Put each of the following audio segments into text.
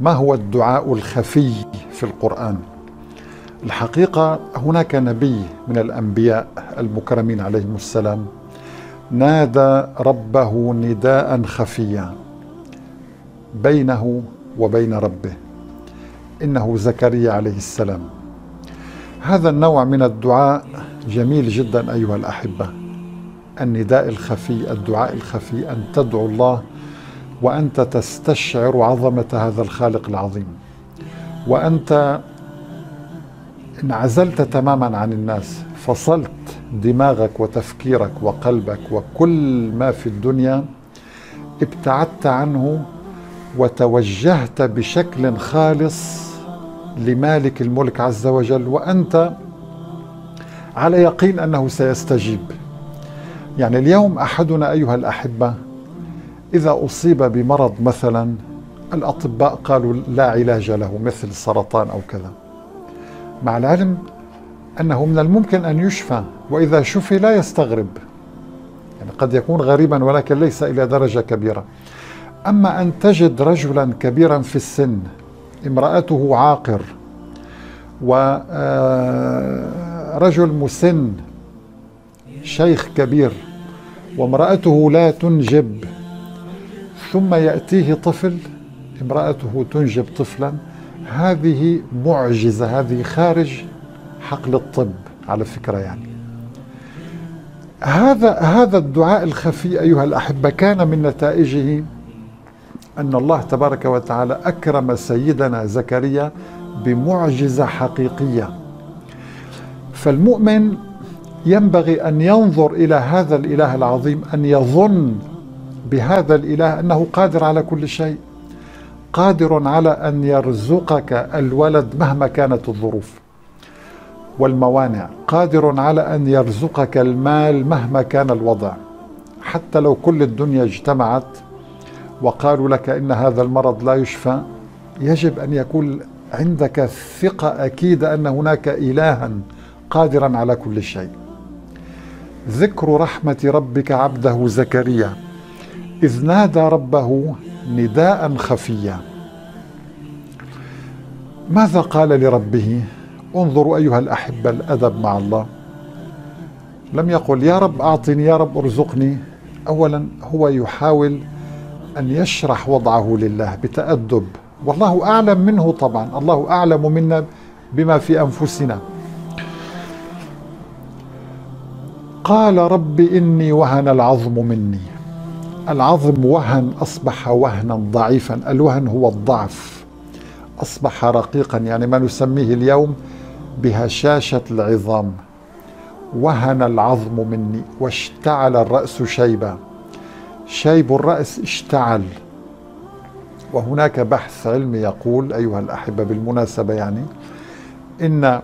ما هو الدعاء الخفي في القرآن؟ الحقيقة هناك نبي من الأنبياء المكرمين عليهم السلام نادى ربه نداء خفيا بينه وبين ربه إنه زكريا عليه السلام. هذا النوع من الدعاء جميل جدا أيها الأحبة. النداء الخفي الدعاء الخفي أن تدعو الله وأنت تستشعر عظمة هذا الخالق العظيم. وأنت انعزلت تماما عن الناس فصلت دماغك وتفكيرك وقلبك وكل ما في الدنيا ابتعدت عنه وتوجهت بشكل خالص لمالك الملك عز وجل. وأنت على يقين أنه سيستجيب. يعني اليوم أحدنا أيها الأحبة إذا أصيب بمرض مثلا الأطباء قالوا لا علاج له مثل السرطان أو كذا. مع العلم أنه من الممكن أن يشفى وإذا شفي لا يستغرب. يعني قد يكون غريبا ولكن ليس إلى درجة كبيرة. أما أن تجد رجلا كبيرا في السن امرأته عاقر ورجل آه، مسن شيخ كبير وامرأته لا تنجب ثم يأتيه طفل امرأته تنجب طفلا. هذه معجزة هذه خارج حقل الطب على فكرة يعني. هذا هذا الدعاء الخفي أيها الأحبة كان من نتائجه أن الله تبارك وتعالى أكرم سيدنا زكريا بمعجزة حقيقية. فالمؤمن ينبغي أن ينظر إلى هذا الإله العظيم أن يظن بهذا الإله أنه قادر على كل شيء قادر على أن يرزقك الولد مهما كانت الظروف والموانع قادر على أن يرزقك المال مهما كان الوضع. حتى لو كل الدنيا اجتمعت وقالوا لك إن هذا المرض لا يشفى يجب أن يكون عندك ثقة اكيده أن هناك إلها قادرا على كل شيء. ذكر رحمة ربك عبده زكريا. إذ نادى ربه نداء خفيا. ماذا قال لربه؟ انظروا أيها الأحبة الأدب مع الله. لم يقل يا رب أعطني يا رب أرزقني. اولا هو يحاول أن يشرح وضعه لله بتأدب. والله أعلم منه طبعا الله أعلم منا بما في أنفسنا. قال رب إني وهن العظم مني. العظم وهن أصبح وهنا ضعيفا. الوهن هو الضعف. أصبح رقيقا يعني ما نسميه اليوم بهشاشة العظام. وهن العظم مني واشتعل الرأس شيبا. شيب الرأس اشتعل. وهناك بحث علمي يقول أيها الأحبة بالمناسبة يعني إن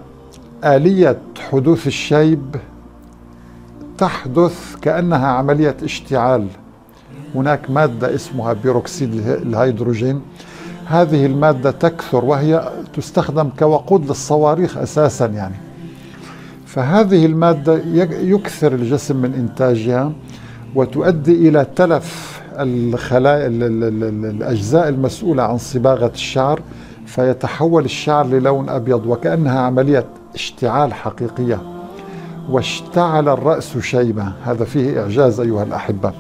آلية حدوث الشيب تحدث كأنها عملية اشتعال. هناك مادة اسمها بيروكسيد الهيدروجين. هذه المادة تكثر وهي تستخدم كوقود للصواريخ أساسا يعني. فهذه المادة يكثر الجسم من إنتاجها وتؤدي إلى تلف الخلايا الأجزاء المسؤولة عن صباغة الشعر فيتحول الشعر للون أبيض وكأنها عملية اشتعال حقيقية. واشتعل الرأس شيبة. هذا فيه إعجاز أيها الأحبة.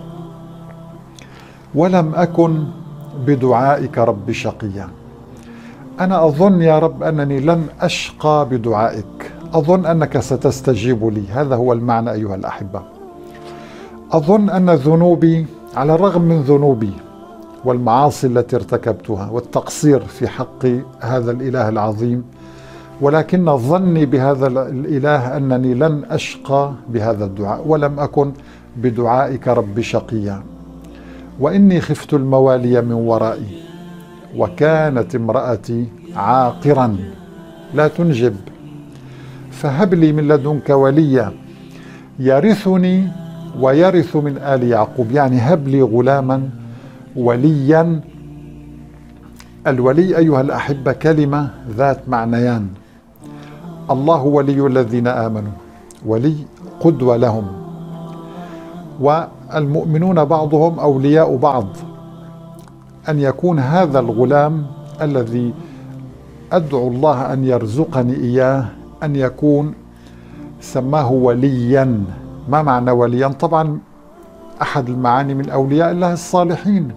ولم أكن بدعائك رب شقيا. أنا أظن يا رب أنني لن أشقى بدعائك. أظن أنك ستستجيب لي. هذا هو المعنى أيها الأحبة. أظن أن ذنوبي على الرغم من ذنوبي والمعاصي التي ارتكبتها والتقصير في حق هذا الإله العظيم ولكن ظني بهذا الإله أنني لن أشقى بهذا الدعاء ولم أكن بدعائك رب شقيا. وإني خفت الموالي من ورائي وكانت امرأتي عاقرا لا تنجب. فهب لي من لدنك وليا يرثني ويرث من آل يعقوب. يعني هب لي غلاما وليا. الولي أيها الأحبة كلمة ذات معنيان. الله ولي الذين آمنوا ولي قدوة لهم. والمؤمنون بعضهم أولياء بعض أن يكون هذا الغلام الذي أدعو الله أن يرزقني إياه أن يكون سماه وليا. ما معنى وليا؟ طبعا أحد المعاني من اولياء الله الصالحين.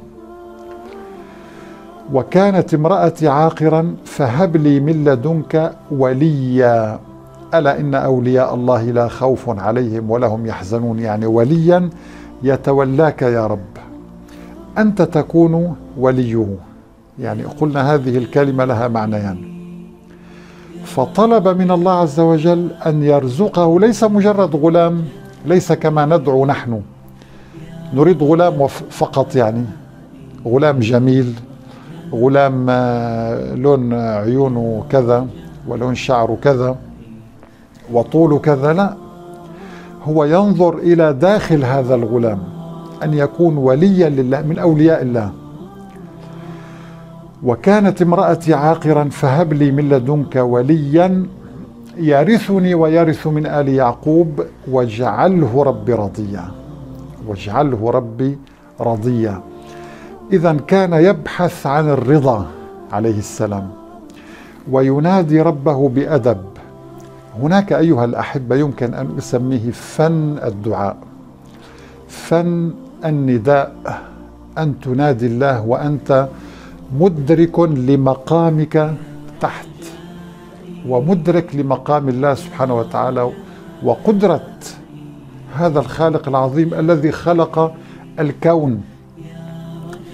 وكانت امرأتي عاقرا فهب لي من لدنك وليا. ألا إن أولياء الله لا خوف عليهم ولا هم يحزنون يعني وليا يتولاك يا رب. أنت تكون وليه. يعني قلنا هذه الكلمة لها معنيان. فطلب من الله عز وجل أن يرزقه. ليس مجرد غلام ليس كما ندعو نحن. نريد غلام فقط يعني. غلام جميل غلام آه، لون عيونه كذا ولون شعره كذا وطوله كذا لا. هو ينظر إلى داخل هذا الغلام أن يكون وليا لله من أولياء الله. وكانت امرأتي عاقرا فهب لي من لدنك وليا يرثني ويرث من آل يعقوب واجعله ربي رضيا. واجعله ربي رضيا. إذا كان يبحث عن الرضا عليه السلام وينادي ربه بأدب. هناك أيها الأحبة يمكن أن أسميه فن الدعاء. فن النداء. أن تنادي الله وأنت مدرك لمقامك تحت ومدرك لمقام الله سبحانه وتعالى وقدرة هذا الخالق العظيم الذي خلق الكون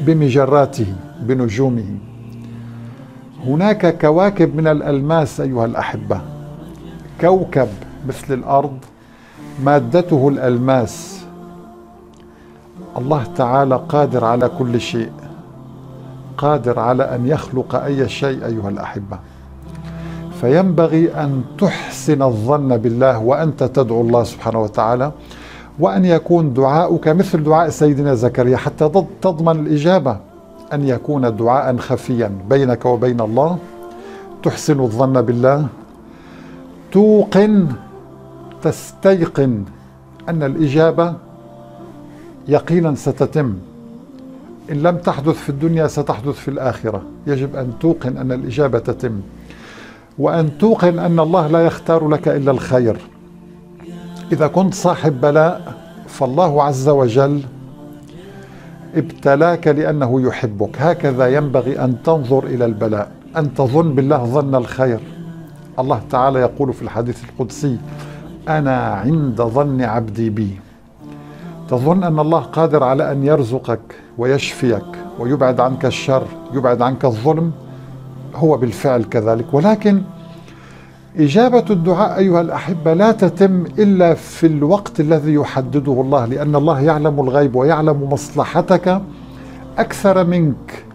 بمجراته بنجومه. هناك كواكب من الألماس أيها الأحبة. كوكب مثل الأرض مادته الألماس. الله تعالى قادر على كل شيء قادر على أن يخلق أي شيء أيها الأحبة. فينبغي أن تحسن الظن بالله وأنت تدعو الله سبحانه وتعالى وأن يكون دعاؤك مثل دعاء سيدنا زكريا حتى تضمن الإجابة. أن يكون دعاء خفيا بينك وبين الله. تحسن الظن بالله. توقن تستيقن أن الإجابة يقينا ستتم. إن لم تحدث في الدنيا ستحدث في الآخرة. يجب أن توقن أن الإجابة تتم. وأن توقن أن الله لا يختار لك إلا الخير. إذا كنت صاحب بلاء فالله عز وجل ابتلاك لأنه يحبك. هكذا ينبغي أن تنظر إلى البلاء. أن تظن بالله ظن الخير. الله تعالى يقول في الحديث القدسي أنا عند ظن عبدي بي. تظن أن الله قادر على أن يرزقك ويشفيك ويبعد عنك الشر يبعد عنك الظلم هو بالفعل كذلك. ولكن إجابة الدعاء أيها الأحبة لا تتم إلا في الوقت الذي يحدده الله لأن الله يعلم الغيب ويعلم مصلحتك أكثر منك.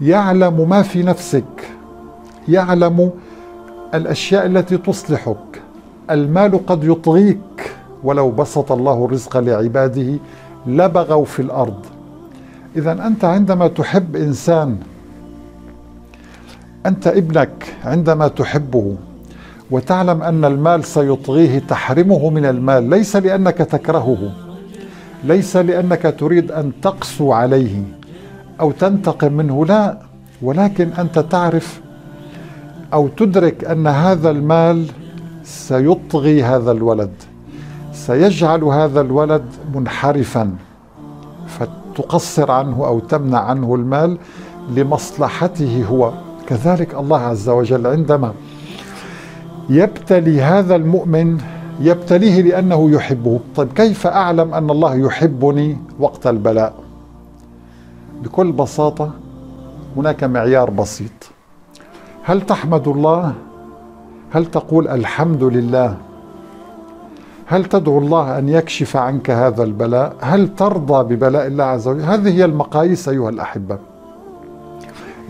يعلم ما في نفسك. يعلم الأشياء التي تصلحك. المال قد يطغيك. ولو بسط الله الرزق لعباده لبغوا في الأرض. إذا أنت عندما تحب إنسان أنت ابنك عندما تحبه وتعلم أن المال سيطغيه تحرمه من المال ليس لأنك تكرهه. ليس لأنك تريد أن تقسو عليه أو تنتقم منه لا. ولكن أنت تعرف أو تدرك أن هذا المال سيطغي هذا الولد سيجعل هذا الولد منحرفا فتقصر عنه أو تمنع عنه المال لمصلحته هو. كذلك الله عز وجل عندما يبتلي هذا المؤمن يبتليه لأنه يحبه. طيب كيف أعلم أن الله يحبني وقت البلاء؟ بكل بساطة هناك معيار بسيط. هل تحمد الله؟ هل تقول الحمد لله؟ هل تدعو الله أن يكشف عنك هذا البلاء؟ هل ترضى ببلاء الله عز وجل؟ هذه هي المقاييس أيها الأحبة.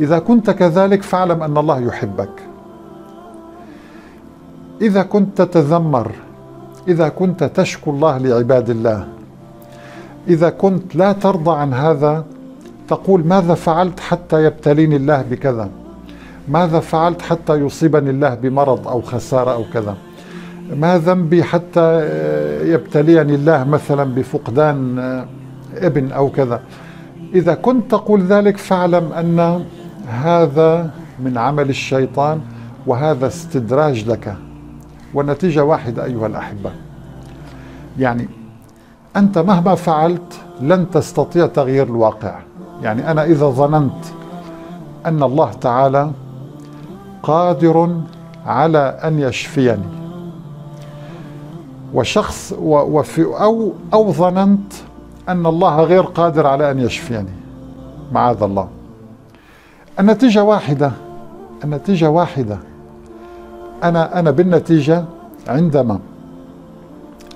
إذا كنت كذلك فاعلم أن الله يحبك. إذا كنت تتذمر إذا كنت تشكو الله لعباد الله إذا كنت لا ترضى عن هذا تقول ماذا فعلت حتى يبتليني الله بكذا؟ ماذا فعلت حتى يصيبني الله بمرض أو خسارة أو كذا؟ ما ذنبي حتى يبتليني الله مثلا بفقدان ابن أو كذا؟ إذا كنت تقول ذلك فاعلم أن هذا من عمل الشيطان وهذا استدراج لك. والنتيجة واحدة أيها الأحبة. يعني أنت مهما فعلت لن تستطيع تغيير الواقع. يعني أنا إذا ظننت أن الله تعالى قادر على أن يشفيني. وشخص وفي أو أو ظننت أن الله غير قادر على أن يشفيني. معاذ الله. النتيجة واحدة. النتيجة واحدة. أنا أنا بالنتيجة عندما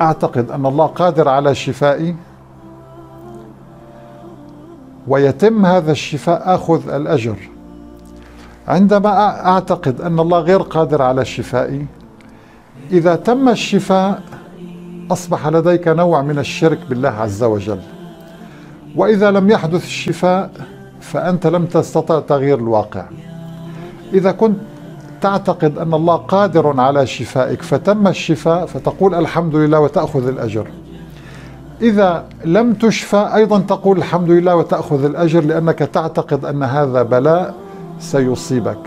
أعتقد أن الله قادر على شفائي ويتم هذا الشفاء آخذ الأجر. عندما أعتقد أن الله غير قادر على شفائي إذا تم الشفاء أصبح لديك نوع من الشرك بالله عز وجل. وإذا لم يحدث الشفاء فأنت لم تستطع تغيير الواقع. إذا كنت تعتقد أن الله قادر على شفائك فتم الشفاء فتقول الحمد لله وتأخذ الأجر. إذا لم تشفى أيضا تقول الحمد لله وتأخذ الأجر لأنك تعتقد أن هذا بلاء سيصيبك.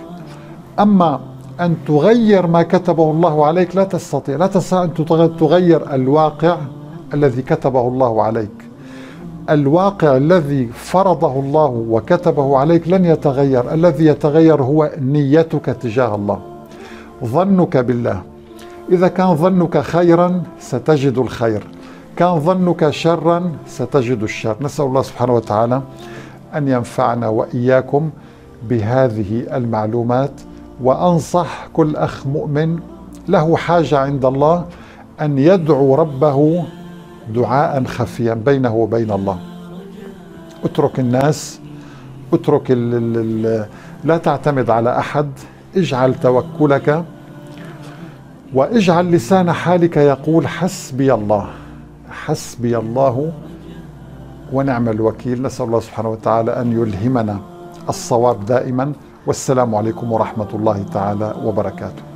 أما أن تغير ما كتبه الله عليك لا تستطيع لا تستطيع أن تغير الواقع الذي كتبه الله عليك. الواقع الذي فرضه الله وكتبه عليك لن يتغير الذي يتغير هو نيتك تجاه الله. ظنك بالله. إذا كان ظنك خيرا ستجد الخير. كان ظنك شرا ستجد الشر. نسأل الله سبحانه وتعالى أن ينفعنا وإياكم بهذه المعلومات وأنصح كل أخ مؤمن له حاجة عند الله أن يدعو ربه دعاء خفيا بينه وبين الله. اترك الناس اترك ال ال ال لا تعتمد على أحد اجعل توكلك وإجعل لسان حالك يقول حسبي الله. حسبي الله ونعم الوكيل. نسأل الله سبحانه وتعالى أن يلهمنا. الصواب دائما والسلام عليكم ورحمة الله تعالى وبركاته.